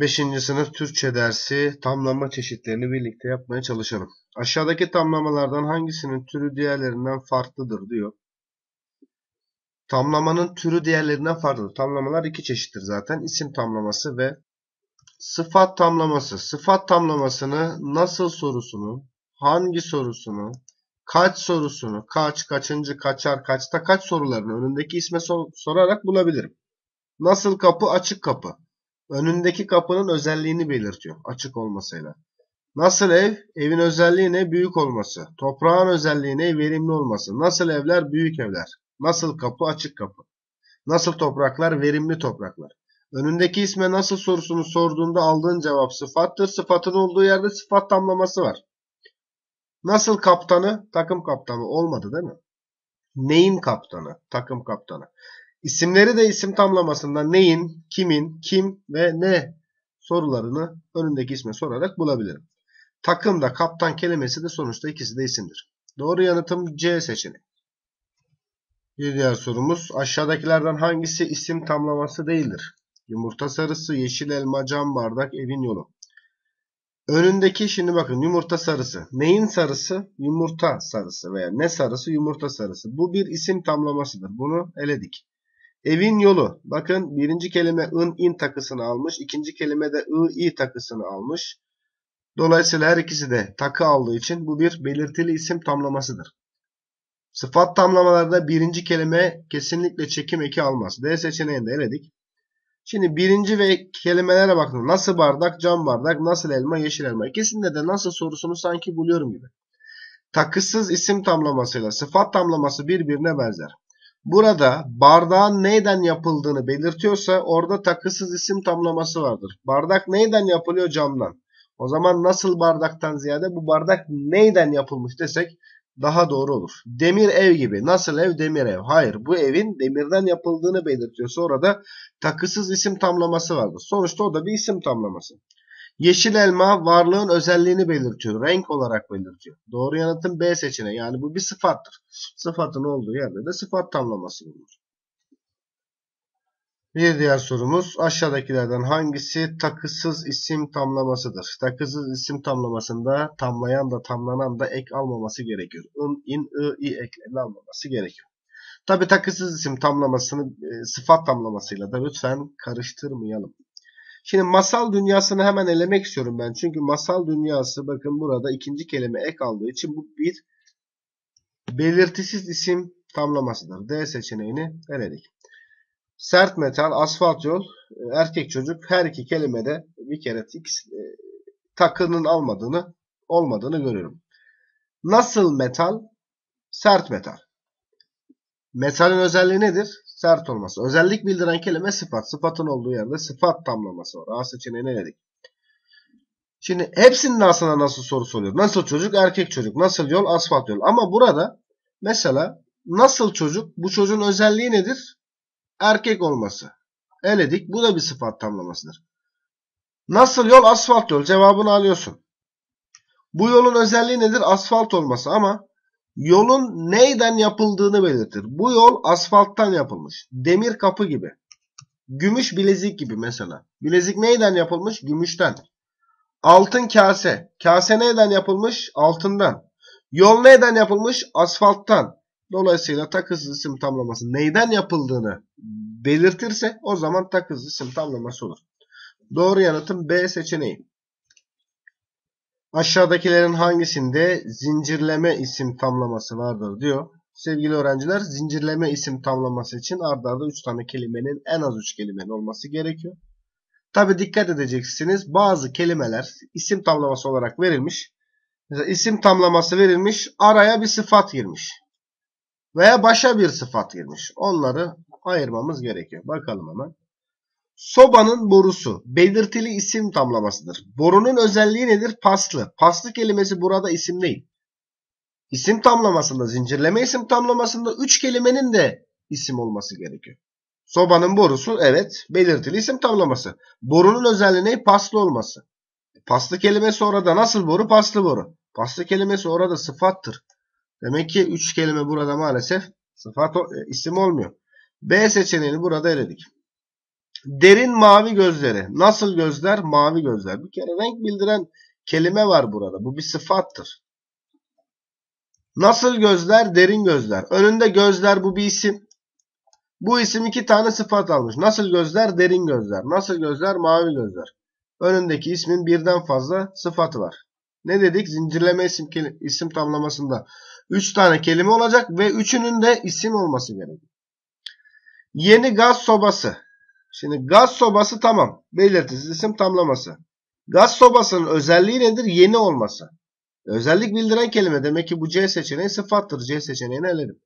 5. sınıf Türkçe dersi tamlama çeşitlerini birlikte yapmaya çalışalım. Aşağıdaki tamlamalardan hangisinin türü diğerlerinden farklıdır diyor. Tamlamanın türü diğerlerinden farklıdır. Tamlamalar iki çeşittir zaten. İsim tamlaması ve sıfat tamlaması. Sıfat tamlamasını nasıl sorusunu, hangi sorusunu, kaç sorusunu, kaç, kaçıncı, kaçar, kaçta kaç sorularını önündeki isme sor sorarak bulabilirim. Nasıl kapı, açık kapı. Önündeki kapının özelliğini belirtiyor açık olmasıyla. Nasıl ev? Evin özelliği ne? Büyük olması. Toprağın özelliği ne? Verimli olması. Nasıl evler? Büyük evler. Nasıl kapı? Açık kapı. Nasıl topraklar? Verimli topraklar. Önündeki isme nasıl sorusunu sorduğunda aldığın cevap sıfattır. Sıfatın olduğu yerde sıfat tamlaması var. Nasıl kaptanı? Takım kaptanı. Olmadı değil mi? Neyin kaptanı? Takım kaptanı. İsimleri de isim tamlamasında neyin, kimin, kim ve ne sorularını önündeki isme sorarak bulabilirim. Takımda kaptan kelimesi de sonuçta ikisi de isimdir. Doğru yanıtım C seçeneği. Bir diğer sorumuz aşağıdakilerden hangisi isim tamlaması değildir? Yumurta sarısı, yeşil elma, cam bardak, evin yolu. Önündeki şimdi bakın yumurta sarısı. Neyin sarısı? Yumurta sarısı veya ne sarısı? Yumurta sarısı. Bu bir isim tamlamasıdır. Bunu eledik. Evin yolu. Bakın birinci kelime ın in takısını almış. ikinci kelime de ı i takısını almış. Dolayısıyla her ikisi de takı aldığı için bu bir belirtili isim tamlamasıdır. Sıfat tamlamalarda birinci kelime kesinlikle çekim eki almaz. D seçeneğini de eledik. Şimdi birinci ve kelimelere bakın. Nasıl bardak, cam bardak, nasıl elma, yeşil elma. İkisinde de nasıl sorusunu sanki buluyorum gibi. Takısız isim tamlamasıyla sıfat tamlaması birbirine benzer. Burada bardağın neyden yapıldığını belirtiyorsa orada takısız isim tamlaması vardır. Bardak neyden yapılıyor? Camdan. O zaman nasıl bardaktan ziyade bu bardak neyden yapılmış desek daha doğru olur. Demir ev gibi. Nasıl ev? Demir ev. Hayır. Bu evin demirden yapıldığını belirtiyorsa orada takısız isim tamlaması vardır. Sonuçta o da bir isim tamlaması. Yeşil elma varlığın özelliğini belirtiyor. Renk olarak belirtiyor. Doğru yanıtın B seçeneği. Yani bu bir sıfattır. Sıfatın olduğu yerde de sıfat tamlaması bulunur. Bir diğer sorumuz aşağıdakilerden hangisi takısız isim tamlamasıdır? Takısız isim tamlamasında tamlayan da tamlanan da ek almaması gerekiyor. In, in, ı, i eklerini almaması gerekiyor. Tabi takısız isim tamlamasını e, sıfat tamlamasıyla da lütfen karıştırmayalım. Şimdi masal dünyasını hemen elemek istiyorum ben. Çünkü masal dünyası bakın burada ikinci kelime ek aldığı için bu bir belirtisiz isim tamlamasıdır. D seçeneğini eledik. Sert metal, asfalt yol, erkek çocuk her iki kelimede bir kere e, takının almadığını olmadığını görüyorum. Nasıl metal? Sert metal. Metalin özelliği nedir? Sert olması. Özellik bildiren kelime sıfat. Sıfatın olduğu yerde sıfat tamlaması var. A seçeneğini eledik. Şimdi hepsinin aslında nasıl soru soruyor. Nasıl çocuk? Erkek çocuk. Nasıl yol? Asfalt yol. Ama burada mesela nasıl çocuk? Bu çocuğun özelliği nedir? Erkek olması. Eledik. Bu da bir sıfat tamlamasıdır. Nasıl yol? Asfalt yol. Cevabını alıyorsun. Bu yolun özelliği nedir? Asfalt olması ama yolun neyden yapıldığını belirtir. Bu yol asfalttan yapılmış. Demir kapı gibi. Gümüş bilezik gibi mesela. Bilezik neyden yapılmış? Gümüşten. Altın kase. Kase neyden yapılmış? Altından. Yol neyden yapılmış? Asfalttan. Dolayısıyla takız isim tamlaması neyden yapıldığını belirtirse o zaman takız isim tamlaması olur. Doğru yanıtım B seçeneği. Aşağıdakilerin hangisinde zincirleme isim tamlaması vardır diyor. Sevgili öğrenciler zincirleme isim tamlaması için ardarda arda 3 tane kelimenin en az 3 kelimenin olması gerekiyor. Tabi dikkat edeceksiniz bazı kelimeler isim tamlaması olarak verilmiş. Mesela isim tamlaması verilmiş araya bir sıfat girmiş. Veya başa bir sıfat girmiş. Onları ayırmamız gerekiyor. Bakalım hemen. Sobanın borusu belirtili isim tamlamasıdır. Borunun özelliği nedir? Paslı. Paslı kelimesi burada isim değil. İsim tamlamasında, zincirleme isim tamlamasında 3 kelimenin de isim olması gerekiyor. Sobanın borusu evet belirtili isim tamlaması. Borunun özelliği ne? Paslı olması. Paslı kelimesi orada nasıl boru? Paslı boru. Paslı kelimesi orada sıfattır. Demek ki 3 kelime burada maalesef sıfat e, isim olmuyor. B seçeneğini burada eledik. Derin mavi gözleri. Nasıl gözler? Mavi gözler. Bir kere renk bildiren kelime var burada. Bu bir sıfattır. Nasıl gözler? Derin gözler. Önünde gözler bu bir isim. Bu isim iki tane sıfat almış. Nasıl gözler? Derin gözler. Nasıl gözler? Mavi gözler. Önündeki ismin birden fazla sıfatı var. Ne dedik? Zincirleme isim, isim tamlamasında 3 tane kelime olacak ve üçünün de isim olması gerekiyor. Yeni gaz sobası. Şimdi gaz sobası tamam. Belirtisiz isim tamlaması. Gaz sobasının özelliği nedir? Yeni olması. Özellik bildiren kelime demek ki bu C seçeneği sıfattır. C seçeneğini eledim.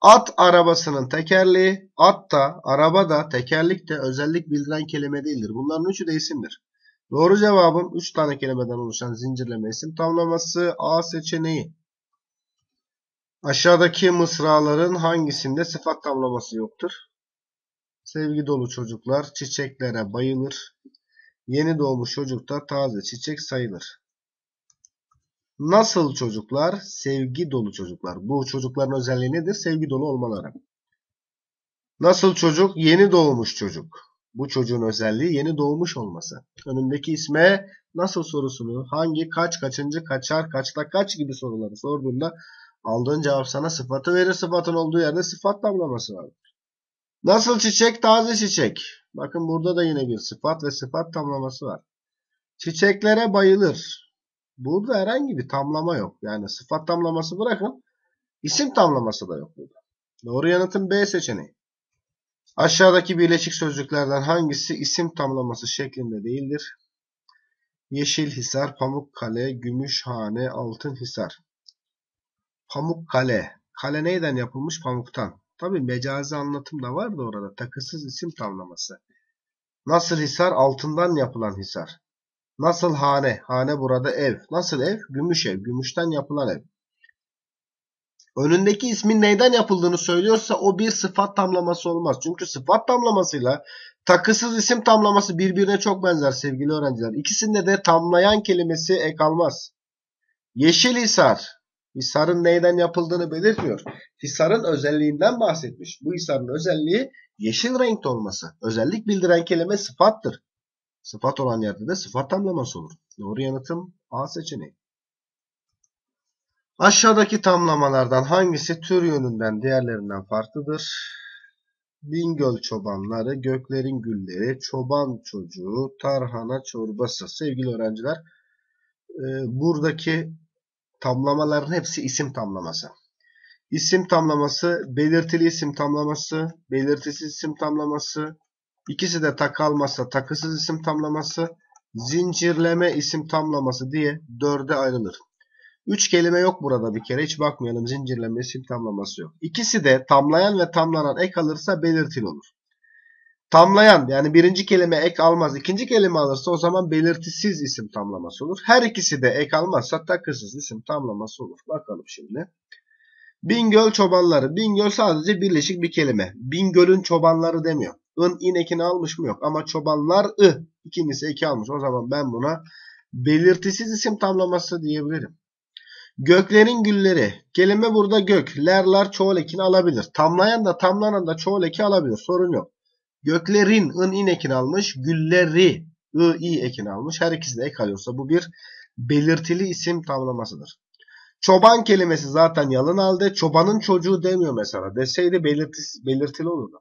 At arabasının tekerleği, at da, araba da, tekerlik de özellik bildiren kelime değildir. Bunların üçü de isimdir. Doğru cevabım 3 tane kelimeden oluşan zincirleme isim tamlaması A seçeneği. Aşağıdaki mısraların hangisinde sıfat tamlaması yoktur? Sevgi dolu çocuklar çiçeklere bayılır. Yeni doğmuş çocuk da taze çiçek sayılır. Nasıl çocuklar? Sevgi dolu çocuklar. Bu çocukların özelliği nedir? Sevgi dolu olmaları. Nasıl çocuk? Yeni doğmuş çocuk. Bu çocuğun özelliği yeni doğmuş olması. Önündeki isme nasıl sorusunu hangi, kaç, kaçıncı, kaçar, kaçta, kaç gibi soruları sorduğunda aldığın cevap sana sıfatı verir. Sıfatın olduğu yerde sıfat damlaması var. Nasıl çiçek? Taze çiçek. Bakın burada da yine bir sıfat ve sıfat tamlaması var. Çiçeklere bayılır. Burada herhangi bir tamlama yok. Yani sıfat tamlaması bırakın. isim tamlaması da yok burada. Doğru yanıtın B seçeneği. Aşağıdaki birleşik sözcüklerden hangisi isim tamlaması şeklinde değildir? Yeşilhisar, Pamukkale, Gümüşhane, Altınhisar. Pamukkale. Kale neyden yapılmış? Pamuktan. Tabi mecazi anlatım da var da orada. Takısız isim tamlaması. Nasıl hisar? Altından yapılan hisar. Nasıl hane? Hane burada ev. Nasıl ev? Gümüş ev. Gümüşten yapılan ev. Önündeki ismin neyden yapıldığını söylüyorsa o bir sıfat tamlaması olmaz. Çünkü sıfat tamlamasıyla takısız isim tamlaması birbirine çok benzer sevgili öğrenciler. İkisinde de tamlayan kelimesi ek almaz. Yeşilhisar. Hisarın neyden yapıldığını belirtmiyor. Hisarın özelliğinden bahsetmiş. Bu hisarın özelliği yeşil renkte olması. Özellik bildiren kelime sıfattır. Sıfat olan yerde de sıfat tamlaması olur. Doğru yanıtım A seçeneği. Aşağıdaki tamlamalardan hangisi tür yönünden diğerlerinden farklıdır? Bingöl çobanları, göklerin gülleri, çoban çocuğu, tarhana çorbası. Sevgili öğrenciler, e, buradaki tamlamaların hepsi isim tamlaması. İsim tamlaması, belirtili isim tamlaması, belirtisiz isim tamlaması, ikisi de takı almazsa takısız isim tamlaması, zincirleme isim tamlaması diye dörde ayrılır. Üç kelime yok burada bir kere. Hiç bakmayalım. Zincirleme, isim tamlaması yok. İkisi de tamlayan ve tamlanan ek alırsa belirtili olur. Tamlayan yani birinci kelime ek almaz. ikinci kelime alırsa o zaman belirtisiz isim tamlaması olur. Her ikisi de ek almazsa takısız isim tamlaması olur. Bakalım şimdi. Bingöl çobanları. Bingöl sadece birleşik bir kelime. Bingöl'ün çobanları demiyor. In, in ekini almış mı yok. Ama çobanlar ı. İkincisi eki almış. O zaman ben buna belirtisiz isim tamlaması diyebilirim. Göklerin gülleri. Kelime burada gök. Lerlar çoğul ekini alabilir. Tamlayan da tamlanan da çoğul eki alabilir. Sorun yok. Göklerin ın in ekini almış. Gülleri ı i ekini almış. Her ikisi de ek alıyorsa bu bir belirtili isim tamlamasıdır. Çoban kelimesi zaten yalın halde. Çobanın çocuğu demiyor mesela. Deseydi belirtisi, belirtili olurdu.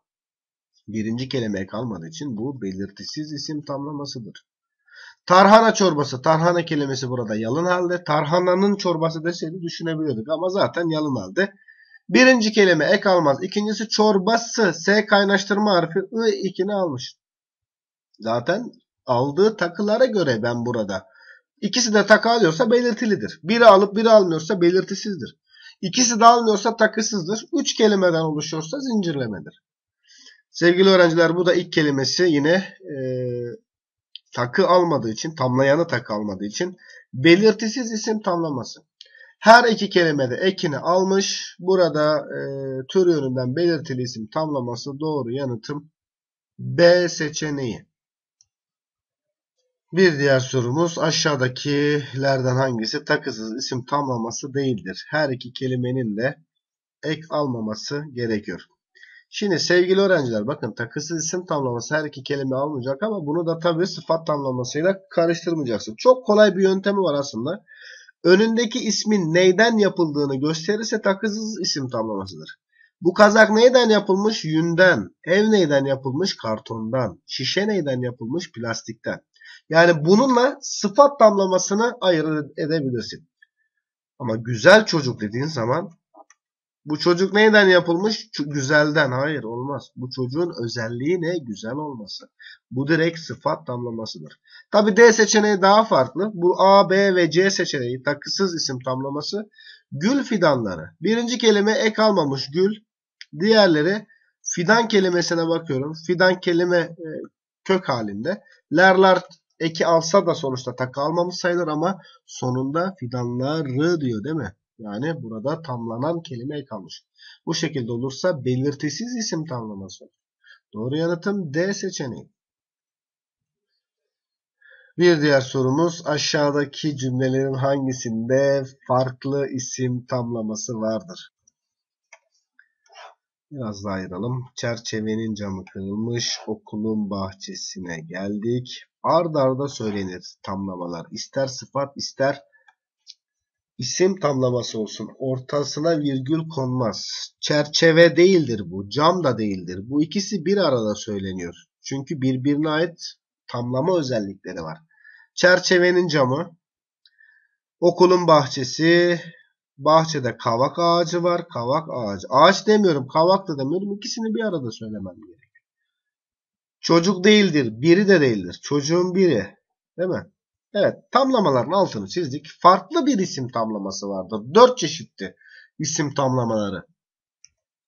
Birinci kelime ek almadığı için bu belirtisiz isim tamlamasıdır. Tarhana çorbası. Tarhana kelimesi burada yalın halde. Tarhananın çorbası deseydi düşünebilirdik ama zaten yalın halde. Birinci kelime ek almaz. İkincisi çorbası. S kaynaştırma harfi I ikini almış. Zaten aldığı takılara göre ben burada. İkisi de takı alıyorsa belirtilidir. Biri alıp biri almıyorsa belirtisizdir. İkisi de almıyorsa takısızdır. Üç kelimeden oluşuyorsa zincirlemedir. Sevgili öğrenciler bu da ilk kelimesi yine e, takı almadığı için, tamlayanı takı almadığı için belirtisiz isim tamlaması. Her iki kelimede ekini almış. Burada e, tür yönünden belirtili isim tamlaması doğru yanıtım B seçeneği. Bir diğer sorumuz aşağıdakilerden hangisi takısız isim tamlaması değildir? Her iki kelimenin de ek almaması gerekiyor. Şimdi sevgili öğrenciler bakın takısız isim tamlaması her iki kelime almayacak ama bunu da tabii sıfat tamlamasıyla karıştırmayacaksın. Çok kolay bir yöntemi var aslında. Önündeki ismin neyden yapıldığını gösterirse takısız isim tamlamasıdır. Bu kazak neyden yapılmış? Yünden. Ev neyden yapılmış? Kartondan. Şişe neyden yapılmış? Plastikten. Yani bununla sıfat tamlamasını ayırt edebilirsin. Ama güzel çocuk dediğin zaman bu çocuk neyden yapılmış? Güzelden. Hayır olmaz. Bu çocuğun özelliği ne? Güzel olması. Bu direkt sıfat tamlamasıdır. Tabi D seçeneği daha farklı. Bu A, B ve C seçeneği takısız isim tamlaması. Gül fidanları. Birinci kelime ek almamış gül. Diğerleri fidan kelimesine bakıyorum. Fidan kelime e, kök halinde. Lerler eki alsa da sonuçta takı almamış sayılır ama sonunda fidanları diyor değil mi? Yani burada tamlanan kelime kalmış. Bu şekilde olursa belirtisiz isim tamlaması olur. Doğru yanıtım D seçeneği. Bir diğer sorumuz aşağıdaki cümlelerin hangisinde farklı isim tamlaması vardır? Biraz daha ayıralım. Çerçevenin camı kırılmış. Okulun bahçesine geldik. Ard arda söylenir tamlamalar. İster sıfat ister isim tamlaması olsun. Ortasına virgül konmaz. Çerçeve değildir bu. Cam da değildir. Bu ikisi bir arada söyleniyor. Çünkü birbirine ait tamlama özellikleri var. Çerçevenin camı, okulun bahçesi, bahçede kavak ağacı var. Kavak ağacı. Ağaç demiyorum, kavak da demiyorum. İkisini bir arada söylemem gerekiyor. Çocuk değildir, biri de değildir. Çocuğun biri. Değil mi? Evet tamlamaların altını çizdik. Farklı bir isim tamlaması vardır. Dört çeşitti isim tamlamaları.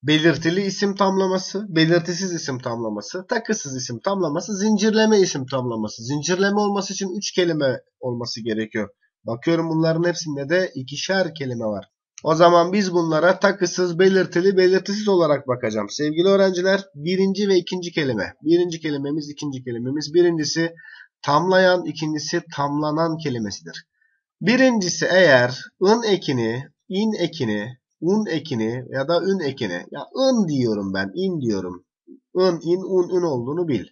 Belirtili isim tamlaması, belirtisiz isim tamlaması, takısız isim tamlaması, zincirleme isim tamlaması. Zincirleme olması için üç kelime olması gerekiyor. Bakıyorum bunların hepsinde de ikişer kelime var. O zaman biz bunlara takısız, belirtili, belirtisiz olarak bakacağım. Sevgili öğrenciler birinci ve ikinci kelime. Birinci kelimemiz, ikinci kelimemiz. Birincisi tamlayan, ikincisi tamlanan kelimesidir. Birincisi eğer ın ekini, in ekini, un ekini ya da ün ekini. Ya ın diyorum ben, in diyorum. ın, in, un, ün olduğunu bil.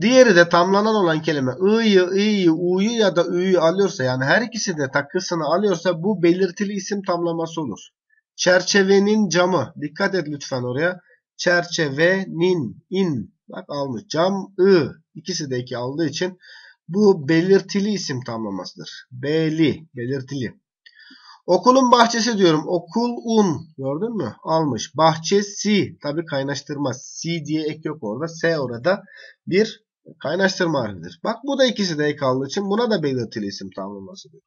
Diğeri de tamlanan olan kelime ı'yı, i'yi, u'yu ya da ü'yü alıyorsa yani her ikisi de takısını alıyorsa bu belirtili isim tamlaması olur. Çerçevenin camı. Dikkat et lütfen oraya. Çerçevenin in. Bak almış. Cam ı. İkisi de iki aldığı için bu belirtili isim tamlamasıdır. Beli. Belirtili. Okulun bahçesi diyorum. Okul un. Gördün mü? Almış. Bahçesi. Tabi kaynaştırma. Si diye ek yok orada. S orada bir kaynaştırma harfidir. Bak bu da ikisi de ek aldığı için buna da belirtili isim tamlaması diyor.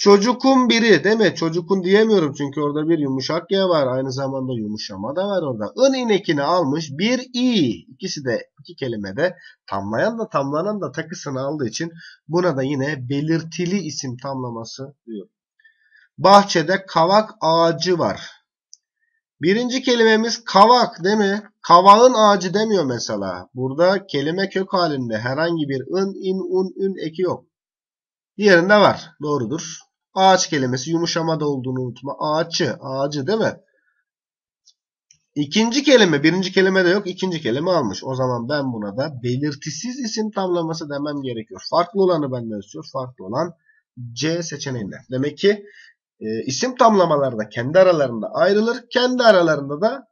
Çocukun biri değil mi? Çocukun diyemiyorum çünkü orada bir yumuşak ya var. Aynı zamanda yumuşama da var orada. ın inekini almış bir i. İkisi de iki kelimede tamlayan da tamlanan da takısını aldığı için buna da yine belirtili isim tamlaması diyor. Bahçede kavak ağacı var. Birinci kelimemiz kavak değil mi? Kavağın ağacı demiyor mesela. Burada kelime kök halinde herhangi bir ın, in, un, ün eki yok. Diğerinde var. Doğrudur. Ağaç kelimesi yumuşamada olduğunu unutma. Ağaçı, ağacı değil mi? İkinci kelime, birinci kelime de yok. ikinci kelime almış. O zaman ben buna da belirtisiz isim tamlaması demem gerekiyor. Farklı olanı benden istiyor. Farklı olan C seçeneğinde. Demek ki e, isim tamlamaları da kendi aralarında ayrılır. Kendi aralarında da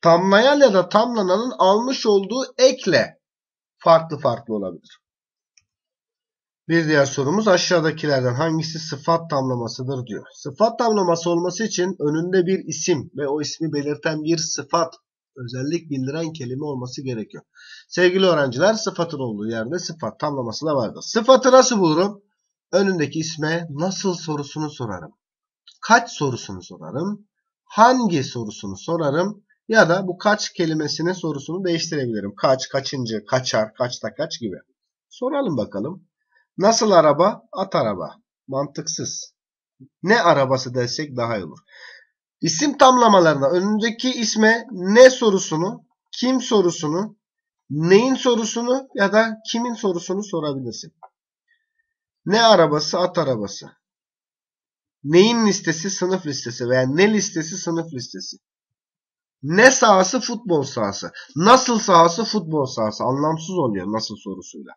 tamlayan ya da tamlananın almış olduğu ekle farklı farklı olabilir. Bir diğer sorumuz aşağıdakilerden hangisi sıfat tamlamasıdır diyor. Sıfat tamlaması olması için önünde bir isim ve o ismi belirten bir sıfat, özellik bildiren kelime olması gerekiyor. Sevgili öğrenciler sıfatın olduğu yerde sıfat tamlaması da vardır. Sıfatı nasıl bulurum? Önündeki isme nasıl sorusunu sorarım. Kaç sorusunu sorarım. Hangi sorusunu sorarım. Ya da bu kaç kelimesinin sorusunu değiştirebilirim. Kaç, kaçıncı, kaçar, kaçta kaç gibi. Soralım bakalım. Nasıl araba? At araba. Mantıksız. Ne arabası dersek daha iyi olur. İsim tamlamalarında önündeki isme ne sorusunu, kim sorusunu, neyin sorusunu ya da kimin sorusunu sorabilirsin. Ne arabası? At arabası. Neyin listesi? Sınıf listesi veya ne listesi? Sınıf listesi. Ne sahası? Futbol sahası. Nasıl sahası? Futbol sahası. Anlamsız oluyor nasıl sorusuyla.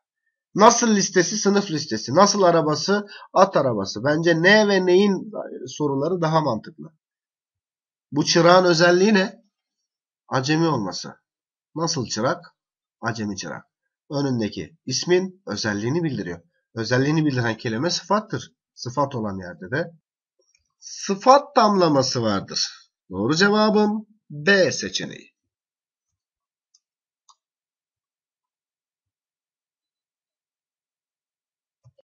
Nasıl listesi? Sınıf listesi. Nasıl arabası? At arabası. Bence ne ve neyin soruları daha mantıklı. Bu çırağın özelliği ne? Acemi olması. Nasıl çırak? Acemi çırak. Önündeki ismin özelliğini bildiriyor. Özelliğini bildiren kelime sıfattır. Sıfat olan yerde de sıfat tamlaması vardır. Doğru cevabım B seçeneği.